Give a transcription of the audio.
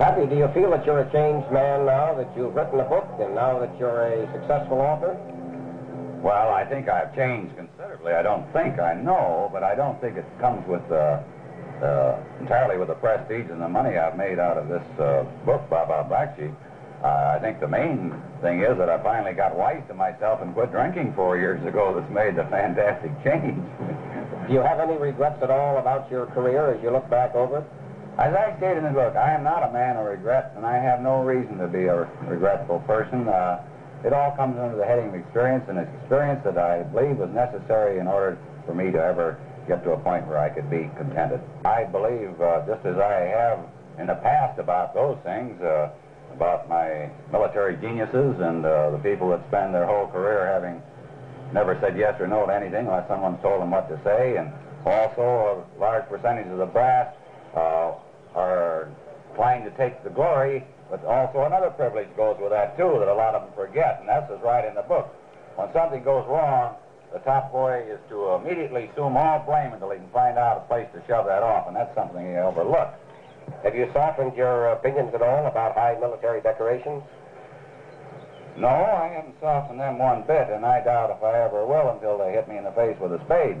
Pappy, do you feel that you're a changed man now that you've written a book and now that you're a successful author? Well, I think I've changed considerably. I don't think I know, but I don't think it comes with uh, uh, entirely with the prestige and the money I've made out of this uh, book, Baa Baa Black Sheep. Uh, I think the main thing is that I finally got wise to myself and quit drinking four years ago. That's made the fantastic change. Do you have any regrets at all about your career as you look back over it? As I stated in the book, I am not a man of regret, and I have no reason to be a regretful person. Uh, it all comes under the heading of experience, and it's experience that I believe was necessary in order for me to ever get to a point where I could be contented. I believe, uh, just as I have in the past about those things, uh, about my military geniuses and uh, the people that spend their whole career having never said yes or no to anything unless someone told them what to say, and also a large percentage of the brass uh, are trying to take the glory, but also another privilege goes with that too that a lot of them forget, and that's is right in the book. When something goes wrong, the top boy is to immediately assume all blame until he can find out a place to shove that off, and that's something he overlooks. Have you softened your opinions at all about high military decorations? No, I haven't softened them one bit, and I doubt if I ever will until they hit me in the face with a spade.